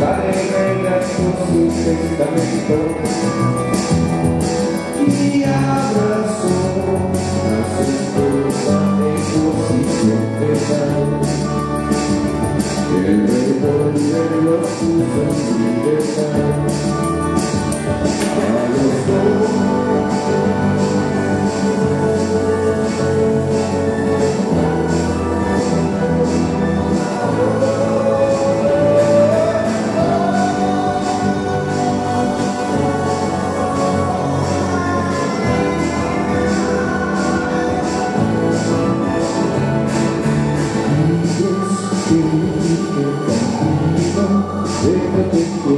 Carreguei nas consciências da minha E abraço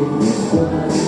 You.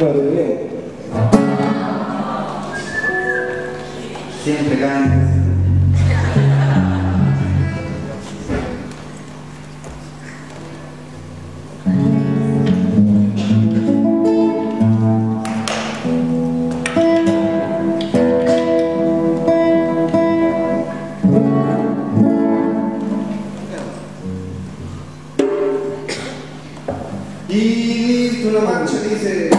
Todo bien, siempre cambia. Y tú nomás dices...